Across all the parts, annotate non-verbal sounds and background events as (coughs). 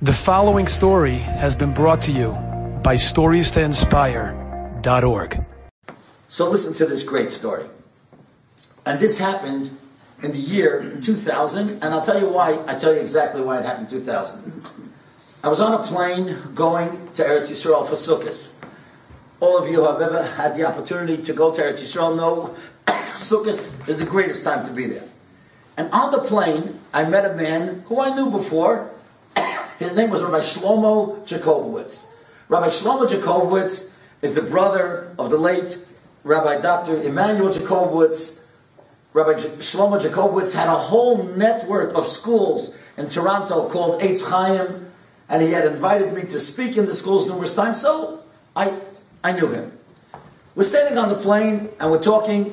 The following story has been brought to you by StoriesToInspire.org. So listen to this great story. And this happened in the year 2000, and I'll tell you why. I tell you exactly why it happened in 2000. I was on a plane going to Eretz Yisrael for Sukkot. All of you who have ever had the opportunity to go to Eretz Yisrael know (coughs) Sukkot is the greatest time to be there. And on the plane, I met a man who I knew before. His name was Rabbi Shlomo Jacobowitz. Rabbi Shlomo Jacobowitz is the brother of the late Rabbi Dr. Emmanuel Jacobowitz. Rabbi J- Shlomo Jacobowitz had a whole network of schools in Toronto called Eitz Chaim, and he had invited me to speak in the schools numerous times, so I, I knew him. We're standing on the plane and we're talking,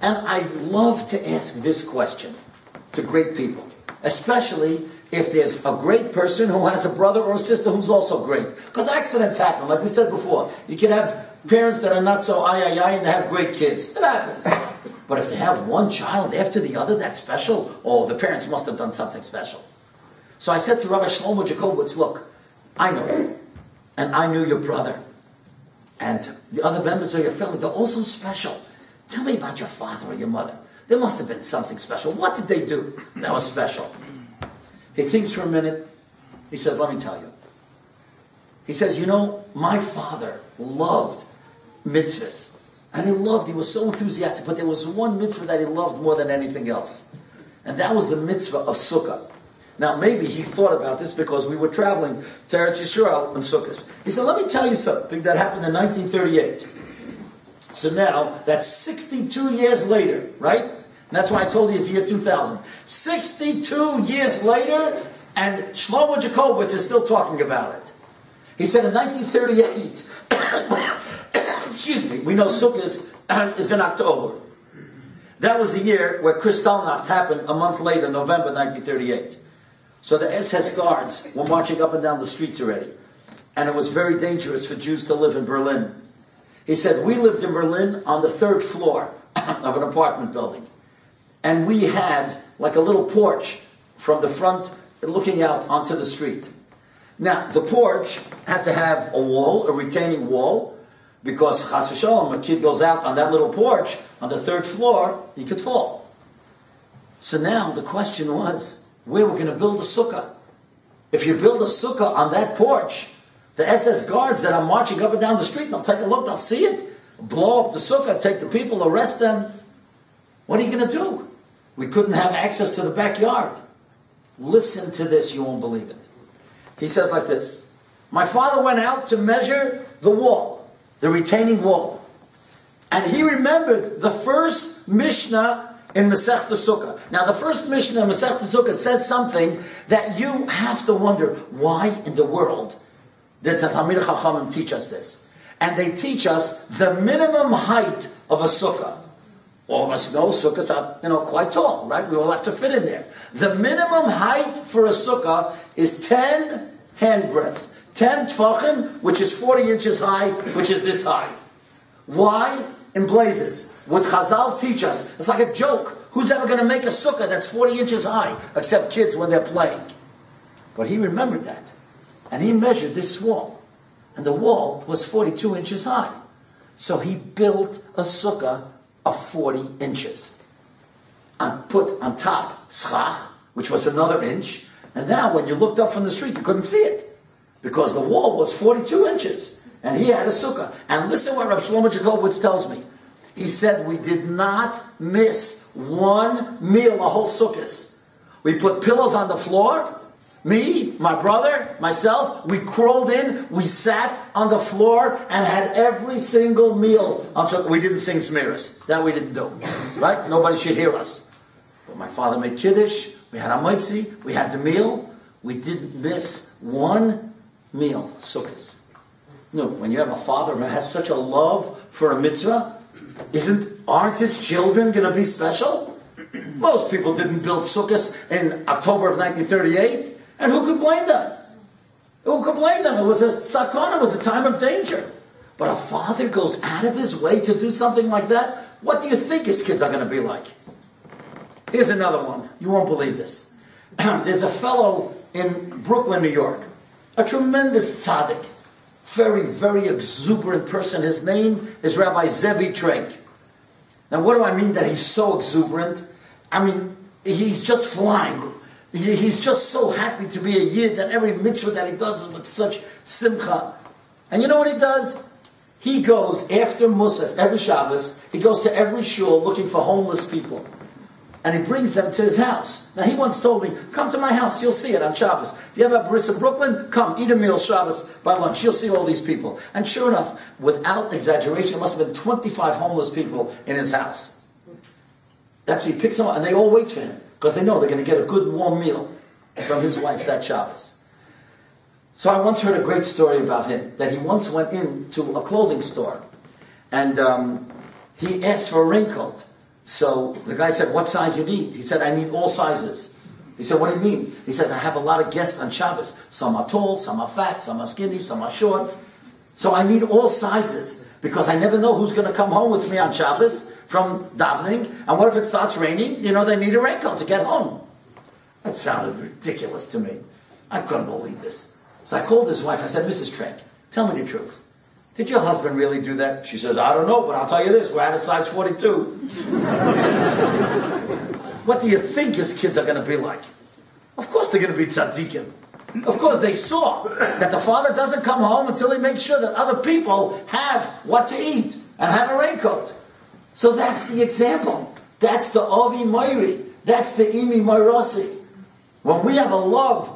and I love to ask this question to great people, especially if there's a great person who has a brother or a sister who's also great. Because accidents happen, like we said before. You can have parents that are not so ay ay ay and they have great kids. It happens. (laughs) But if they have one child after the other that's special, oh, the parents must have done something special. So I said to Rabbi Shlomo Jacobowitz, look, I know you, and I knew your brother, and the other members of your family, they're also special. Tell me about your father or your mother. There must have been something special. What did they do that was special? He thinks for a minute. He says, let me tell you. He says, you know, my father loved mitzvahs. And he loved, he was so enthusiastic, but there was one mitzvah that he loved more than anything else. And that was the mitzvah of Sukkah. Now, maybe he thought about this because we were traveling to Eretz Yisrael in Sukkot. He said, let me tell you something that happened in 1938. So now, that's 62 years later, right? And that's why I told you it's year 2000. 62 years later, and Shlomo Jacobowitz is still talking about it. He said in 1938, (coughs) excuse me, we know Sukkot (coughs) is in October. That was the year where Kristallnacht happened a month later, November 1938. So the SS guards were marching up and down the streets already. And it was very dangerous for Jews to live in Berlin. He said, We lived in Berlin on the third floor (coughs) of an apartment building. And we had like a little porch from the front looking out onto the street. Now, the porch had to have a wall, a retaining wall, because chas v'shalom, a kid goes out on that little porch on the third floor, he could fall. So now the question was, where we're going to build a sukkah. If you build a sukkah on that porch, the SS guards that are marching up and down the street, they'll take a look, they'll see it, blow up the sukkah, take the people, arrest them. What are you going to do? We couldn't have access to the backyard. Listen to this, you won't believe it. He says like this My father went out to measure the wall, the retaining wall. And he remembered the first Mishnah in Masech Sukkah. Now, the first Mishnah in Masech Sukkah says something that you have to wonder why in the world did the Talmid Chachamim teach us this? And they teach us the minimum height of a sukkah. All of us know sukkahs are, you know, quite tall, right? We all have to fit in there. The minimum height for a sukkah is 10 hand breadths. 10 tfachim, which is 40 inches high, which is this high. Why? In blazes. What Chazal teach us, it's like a joke. Who's ever going to make a sukkah that's 40 inches high, except kids when they're playing? But he remembered that. And he measured this wall. And the wall was 42 inches high. So he built a sukkah of 40 inches. And put on top schach, which was another inch. And now when you looked up from the street, you couldn't see it. Because the wall was 42 inches. And he had a sukkah. And listen what Rav Shlomo Jacobowitz tells me. He said we did not miss one meal a whole sukkah. We put pillows on the floor. Me, my brother, myself, we crawled in, we sat on the floor and had every single meal. We didn't sing zemiros. That we didn't do. Right? Nobody should hear us. But my father made kiddush, we had hamotzi, we had the meal. We didn't miss one meal, sukkahs. No, when you have a father who has such a love for a mitzvah, isn't aren't his children going to be special? Most people didn't build sukkahs in October of 1938, and who could blame them? Who could blame them? It was a sakana, it was a time of danger. But a father goes out of his way to do something like that. What do you think his kids are going to be like? Here's another one. You won't believe this. (clears throat) There's a fellow in Brooklyn, New York, a tremendous tzaddik, very, very exuberant person. His name is Rabbi Zevi Trenk. Now, what do I mean that he's so exuberant? I mean, he's just flying. He- He's just so happy to be a yid that every mitzvah that he does is with such simcha. And you know what he does? He goes after Musaf every Shabbos. He goes to every shul looking for homeless people, and he brings them to his house. Now he once told me, "Come to my house, you'll see it on Shabbos. If you have a bris in Brooklyn, come eat a meal Shabbos by lunch. You'll see all these people." And sure enough, without exaggeration, there must have been twenty-five homeless people in his house. That's who he picks them up, and they all wait for him because they know they're going to get a good warm meal from his wife that Shabbos. So I once heard a great story about him that he once went into a clothing store and um, he asked for a raincoat. So the guy said, "What size you need?" He said, "I need all sizes." He said, "What do you mean?" He says, "I have a lot of guests on Shabbos. Some are tall, some are fat, some are skinny, some are short. So I need all sizes because I never know who's going to come home with me on Shabbos from davening. And what if it starts raining? You know, they need a raincoat to get home." That sounded ridiculous to me. I couldn't believe this. So I called his wife. I said, Mrs. Trenk, tell me the truth. Did your husband really do that? She says, I don't know, but I'll tell you this. We're at a size 42. (laughs) what do you think his kids are going to be like? Of course they're going to be tzaddikim. Of course they saw that the father doesn't come home until he makes sure that other people have what to eat and have a raincoat. So that's the example. That's the Avi Moiri. That's the Imi Moirosi. When we have a love,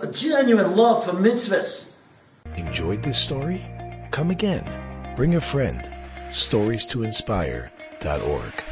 a genuine love for mitzvahs, Enjoyed this story? Come again. Bring a friend. Stories to inspire.org.